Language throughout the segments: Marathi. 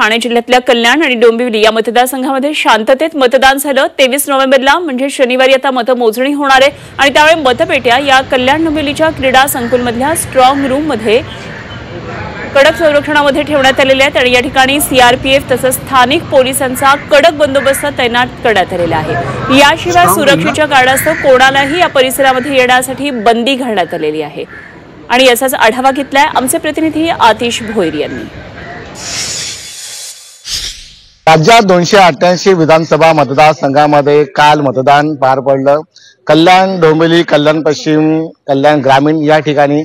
ठाणे जिल्ह्यातल्या कल्याण आणि डोंबिवली या मतदारसंघामध्ये शांततेत मतदान झालं. तेवीस नोव्हेंबरला म्हणजे शनिवारी आता मतमोजणी होणार आहे. आणि त्यावेळी मतपेट्या या कल्याण डोंबिवलीच्या क्रीडा संकुलमधल्या स्ट्रॉंग रूममध्ये कडक संरक्षणामध्ये ठेवण्यात आलेले आहेत आणि या ठिकाणी सीआरपीएफ तसंच स्थानिक पोलिसांचा कडक बंदोबस्त तैनात करण्यात आलेला आहे. याशिवाय सुरक्षेच्या कारणास्तव कोणालाही या परिसरामध्ये येण्यासाठी बंदी घालण्यात आलेली आहे. आणि याचाच आढावा घेतलाय आमचे प्रतिनिधी आतिश भोईर यांनी. राज्यात दोनशे अठ्ठ्याऐंशी विधानसभा मतदारसंघामध्ये काल मतदान पार पडलं. कल्याण डोंबिवली कल्याण पश्चिम कल्याण ग्रामीण या ठिकाणी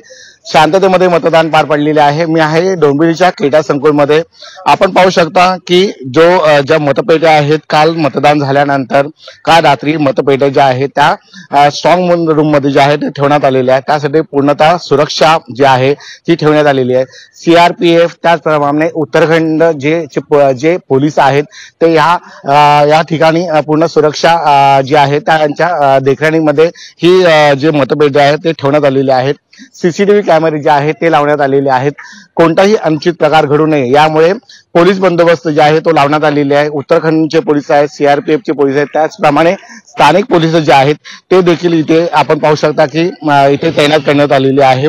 शांततेमध्ये मतदान पार पडलेले आहे. मी आहे डोंबिवलीच्या क्रीडा संकुलमध्ये. आपण पाहू शकता की जो ज्या मतपेट्या आहेत काल मतदान झाल्यानंतर काल रात्री मतपेट्या ज्या आहेत त्या स्ट्रॉंग रूममध्ये ज्या आहेत ठेवण्यात आलेल्या आहेत. त्यासाठी पूर्णतः सुरक्षा जी आहे ती ठेवण्यात आलेली आहे. सीआरपीएफ त्याचप्रमाणे उत्तराखंड जे जे जे पोलीस आहेत ते ह्या या ठिकाणी पूर्ण सुरक्षा जी आहे त्यांच्या देखरेख ठिकाणीमध्ये ही जे मतपेट्या आहेत ते ठेवण्यात आलेले आहेत. सीसीटीव्ही कॅमेरे जे आहेत ते लावण्यात आलेले आहेत. कोणताही अनुचित प्रकार घडू नये. यामुळे पोलीस बंदोबस्त जे आहे तो लावण्यात आलेले आहे. उत्तराखंडचे पोलीस आहेत सीआरपीएफचे पोलीस आहेत. त्याचप्रमाणे स्थानिक पोलीस जे आहेत ते देखील इथे आपण पाहू शकता की इथे तैनात करण्यात आलेले आहे.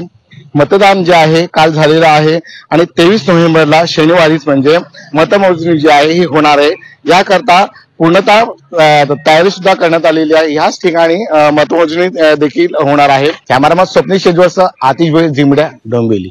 मतदान जे आहे काल झालेलं आहे आणि तेवीस नोव्हेंबरला शनिवारीच म्हणजे मतमोजणी जी आहे ही होणार आहे. याकरता पूर्णतः तयारी सुद्धा करण्यात आलेली आहे. ह्याच ठिकाणी मतमोजणी देखील होणार आहे. कॅमेरामॅन स्वप्नील शेजवसह आतिश भोई जिमड्या डोंबिवली.